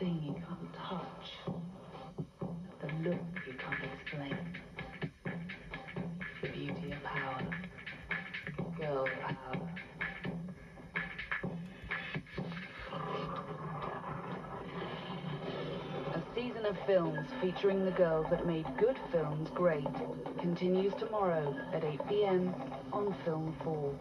thing you can't touch. The look you can't explain. The beauty of power. Girl power. A season of films featuring the girls that made good films great continues tomorrow at 8 p.m. on Film 4.